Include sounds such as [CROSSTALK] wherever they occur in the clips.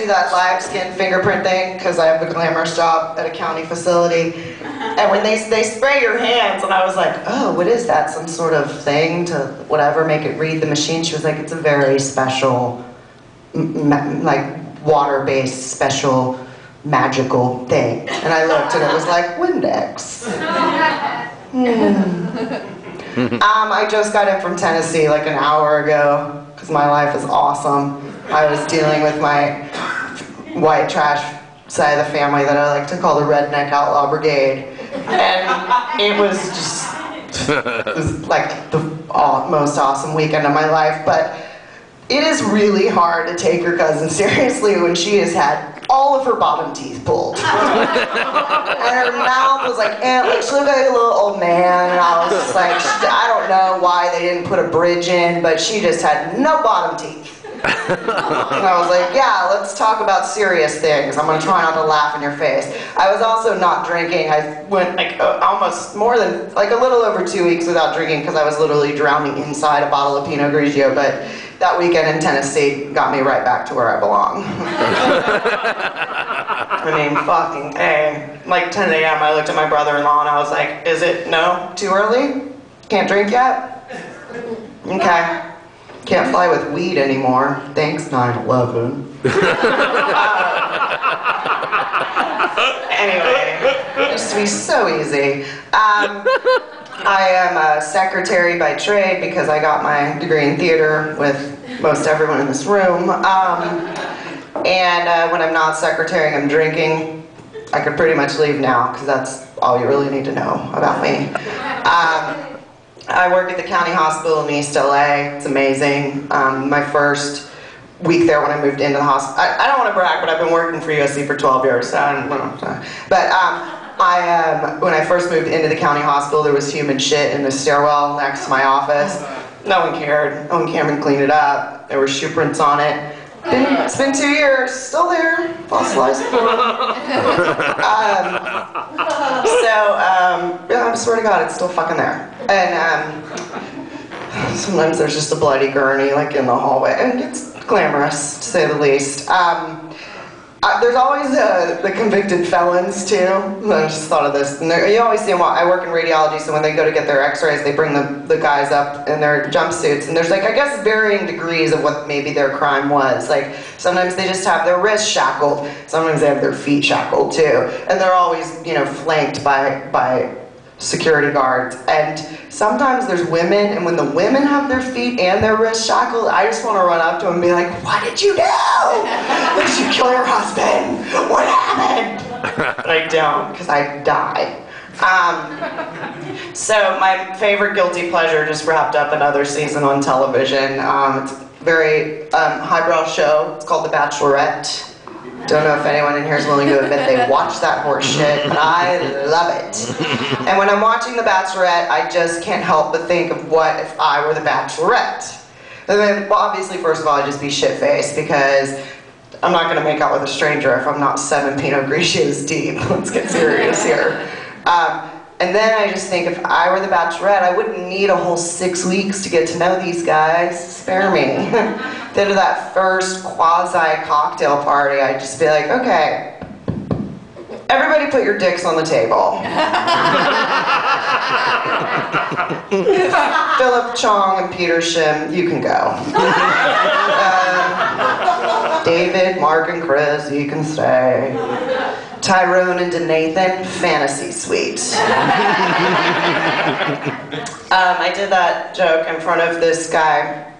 do that Live Scan fingerprint thing because I have a glamorous job at a county facility. And when they, they spray your hands, and I was like, oh, what is that? Some sort of thing to whatever, make it read the machine? She was like, it's a very special, m- m- like water-based special magical thing. And I looked and it was like Windex. [LAUGHS] Hmm. Um, I just got in from Tennessee like an hour ago because my life is awesome. I was dealing with my white trash side of the family that I like to call the Redneck Outlaw Brigade. And it was just, it was like the most awesome weekend of my life. But it is really hard to take your cousin seriously when she has had all of her bottom teeth pulled. and her mouth was like, eh, like she looked like a little old man. And I was just like, I don't know why they didn't put a bridge in, but she just had no bottom teeth. And I was like, yeah, let's talk about serious things. I'm gonna try not to laugh in your face. I was also not drinking. I went like uh, almost more than, like a little over two weeks without drinking because I was literally drowning inside a bottle of Pinot Grigio. But that weekend in Tennessee got me right back to where I belong. [LAUGHS] I mean, fucking A. Like 10 a.m., I looked at my brother-in-law and I was like, is it no? Too early? Can't drink yet? Okay. Can't fly with weed anymore. Thanks, 9-11. [LAUGHS] anyway, it used to be so easy. Um, I am a secretary by trade because I got my degree in theater with most everyone in this room. Um, and uh, when I'm not secretary, I'm drinking. I could pretty much leave now because that's all you really need to know about me. Um, I work at the county hospital in East LA. It's amazing. Um, my first week there when I moved into the hospital. I, I don't want to brag, but I've been working for USC for 12 years. So I don't. But um, I, um, when I first moved into the county hospital, there was human shit in the stairwell next to my office. No one cared. No one came and cleaned it up. There were shoe prints on it. Been, it's been two years, still there, fossilized. [LAUGHS] Um, so, um, yeah, I swear to God, it's still fucking there. And um, sometimes there's just a bloody gurney like in the hallway, and it's glamorous to say the least. Um, there's always uh, the convicted felons too. I just thought of this. And you always see them. I work in radiology, so when they go to get their X-rays, they bring the, the guys up in their jumpsuits, and there's like I guess varying degrees of what maybe their crime was. Like sometimes they just have their wrists shackled, sometimes they have their feet shackled too, and they're always you know flanked by by security guards. And sometimes there's women, and when the women have their feet and their wrists shackled, I just want to run up to them and be like, "What did you do? Did you kill your husband? What happened?" [LAUGHS] But I don't, because I die. Um, so my favorite guilty pleasure just wrapped up another season on television. Um, it's a very um, highbrow show. It's called The Bachelorette. Don't know if anyone in here is willing to admit they watch that horse shit, but I love it. And when I'm watching The Bachelorette, I just can't help but think of what if I were the Bachelorette. And then, well, obviously, first of all, I'd just be shit faced because I'm not gonna make out with a stranger if I'm not seven Pinot Grigios deep. Let's get serious here. Um, and then I just think if I were the Bachelorette, I wouldn't need a whole six weeks to get to know these guys. Spare me. [LAUGHS] then to that first quasi cocktail party, I'd just be like, okay, everybody put your dicks on the table. [LAUGHS] Philip Chong and Peter Shim, you can go. Um, [LAUGHS] David, Mark, and Chris, you can stay. Tyrone and Nathan, fantasy suite. [LAUGHS] um, I did that joke in front of this guy.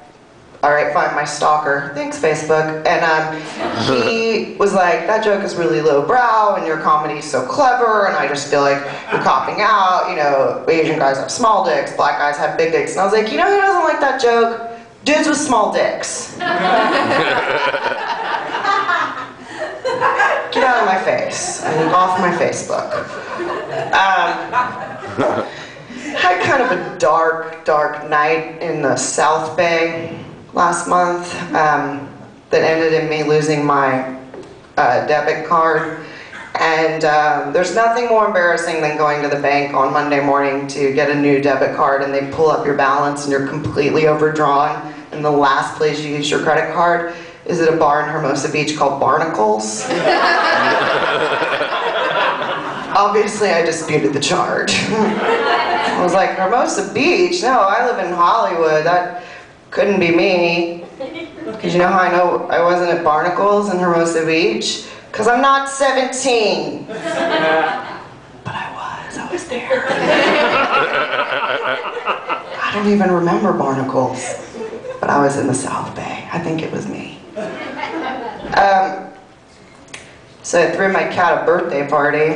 All right, fine, my stalker. Thanks, Facebook. And um, he was like, that joke is really lowbrow, and your comedy's so clever, and I just feel like you're copping out. You know, Asian guys have small dicks, black guys have big dicks. And I was like, you know who doesn't like that joke? Dudes with small dicks. [LAUGHS] Out of my face and off my Facebook. Um, had kind of a dark, dark night in the South Bay last month um, that ended in me losing my uh, debit card. And um, there's nothing more embarrassing than going to the bank on Monday morning to get a new debit card and they pull up your balance and you're completely overdrawn. And the last place you use your credit card is at a bar in Hermosa Beach called Barnacles. [LAUGHS] Obviously, I disputed the charge. [LAUGHS] I was like, Hermosa Beach? No, I live in Hollywood. That couldn't be me. Because you know how I know I wasn't at Barnacles in Hermosa Beach? Because I'm not 17. [LAUGHS] But I was, I was there. I don't even remember Barnacles. But I was in the South Bay. I think it was me. Um, so I threw my cat a birthday party.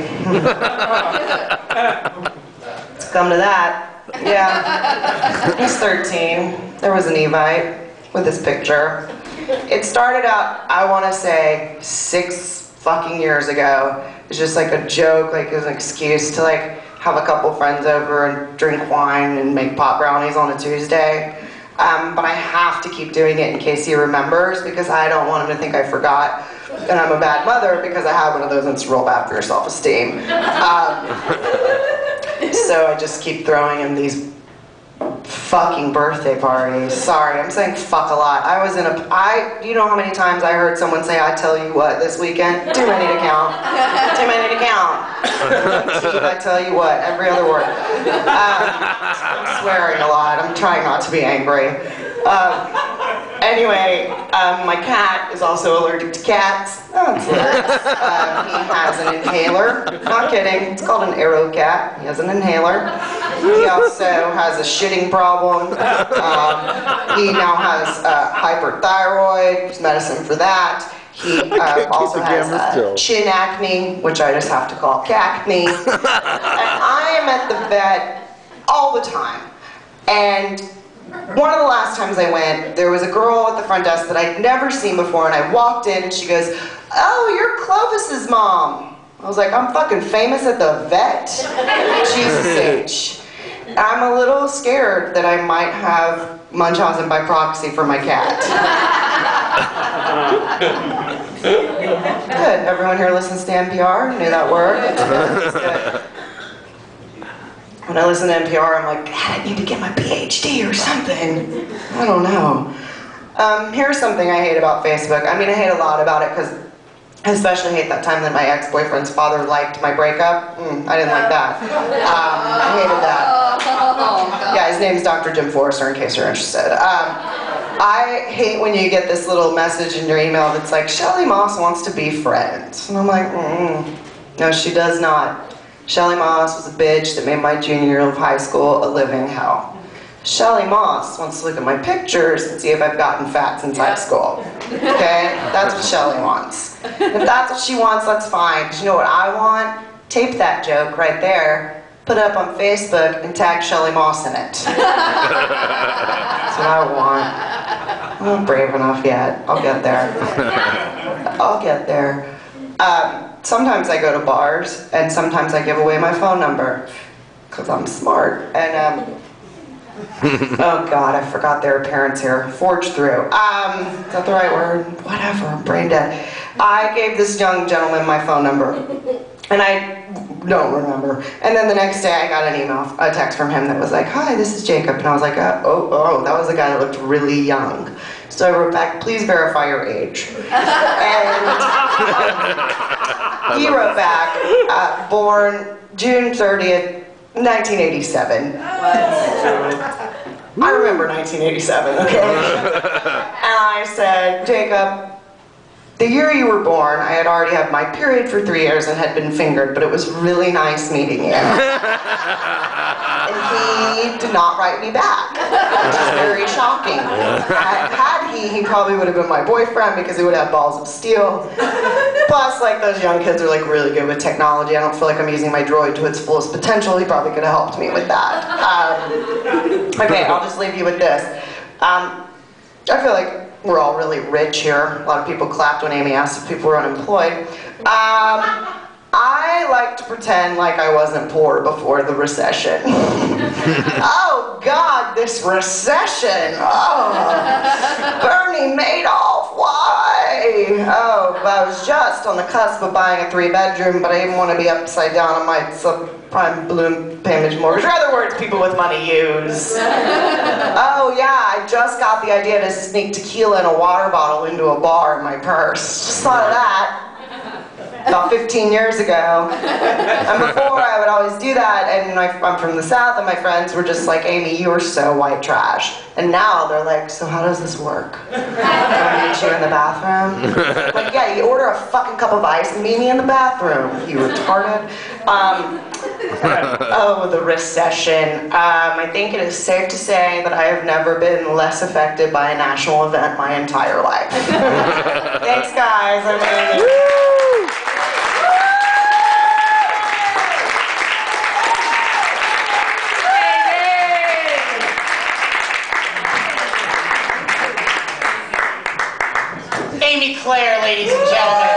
Let's come to that. Yeah. He's 13. There was an Evite with this picture. It started out, I want to say, six fucking years ago. It's just like a joke, like as an excuse to like have a couple friends over and drink wine and make pot brownies on a Tuesday. Um, but I have to keep doing it in case he remembers because I don't want him to think I forgot and I'm a bad mother because I have one of those and it's real bad for your self-esteem. Um, [LAUGHS] so I just keep throwing him these fucking birthday parties. Sorry, I'm saying fuck a lot. I was in a, I, you know how many times I heard someone say, I tell you what, this weekend? Too many to count. Too many to count. I tell you what, every other word. Um, I'm swearing a lot. I'm trying not to be angry. Um, Anyway, um, my cat is also allergic to cats. Oh, [LAUGHS] um, he has an inhaler. Not kidding. It's called an AeroKat. He has an inhaler. He also has a shitting problem. Um, he now has uh, hyperthyroid. There's medicine for that. He [LAUGHS] uh, also has uh, chin acne, which I just have to call cacne. [LAUGHS] and I am at the vet all the time. And one of the last times I went, there was a girl at the front desk that I'd never seen before, and I walked in, and she goes, "Oh, you're Clovis's mom." I was like, "I'm fucking famous at the vet." Jesus H. I'm a little scared that I might have Munchausen by proxy for my cat. Good. Everyone here listens to NPR? Knew that word? [LAUGHS] when I listen to NPR, I'm like, God, I need to get my PhD or something. I don't know. Um, here's something I hate about Facebook. I mean, I hate a lot about it because I especially hate that time that my ex-boyfriend's father liked my breakup. Mm, I didn't like that. Um, I hated that. Yeah, his name's Dr. Jim Forrester, in case you're interested. Um, I hate when you get this little message in your email that's like, Shelly Moss wants to be friends. And I'm like, mm, no, she does not. Shelly Moss was a bitch that made my junior year of high school a living hell. Shelly Moss wants to look at my pictures and see if I've gotten fat since high school. Okay? That's what Shelly wants. If that's what she wants, that's fine. Because you know what I want? Tape that joke right there, put it up on Facebook, and tag Shelly Moss in it. that's what I want. I'm not brave enough yet. I'll get there. I'll get there. Um, sometimes I go to bars, and sometimes I give away my phone number, because I'm smart. And, um, [LAUGHS] oh God, I forgot there are parents here. Forge through. Um, is that the right word? Whatever, I'm brain dead. I gave this young gentleman my phone number, and I don't remember. And then the next day I got an email, a text from him that was like, hi, this is Jacob. And I was like, uh, oh, oh, that was a guy that looked really young. So I wrote back, please verify your age. [LAUGHS] he wrote back, uh, born June 30th, 1987. I remember 1987, okay? [LAUGHS] and I said, Jacob, the year you were born, I had already had my period for three years and had been fingered, but it was really nice meeting you. [LAUGHS] and he did not write me back, which is very shocking. Had he, he probably would have been my boyfriend because he would have balls of steel. Plus, like those young kids are like really good with technology. I don't feel like I'm using my droid to its fullest potential. He probably could have helped me with that. Um, okay, I'll just leave you with this. Um, I feel like we're all really rich here. A lot of people clapped when Amy asked if people were unemployed. Um, I like to pretend like I wasn't poor before the recession. [LAUGHS] oh God, this recession. Oh, Bernie Madoff, why? Oh, I was just on the cusp of buying a three bedroom, but I didn't want to be upside down on my subprime balloon payment mortgage, or other words people with money use. oh yeah, I just got the idea to sneak tequila in a water bottle into a bar in my purse. Just thought of that about 15 years ago. And before I would always do that, and my, I'm from the South, and my friends were just like, Amy, you are so white trash. And now they're like, so how does this work? Can I meet you in the bathroom? like, yeah, you order a fucking cup of ice and meet me in the bathroom, you retarded. Um, [LAUGHS] oh, the recession. Um, I think it is safe to say that I have never been less affected by a national event my entire life. [LAUGHS] Thanks, guys. Amy Claire, ladies and gentlemen.